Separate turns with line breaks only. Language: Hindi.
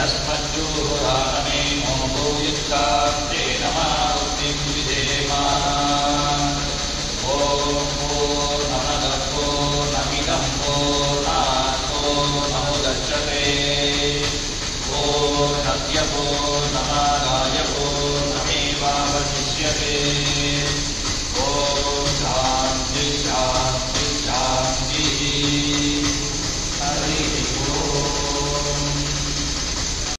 Gracias. दर्शने ओ सत्यभो नमः